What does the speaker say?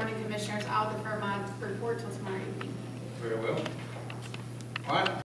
morning, Commissioners. I'll defer my report till tomorrow evening. Very well. All right,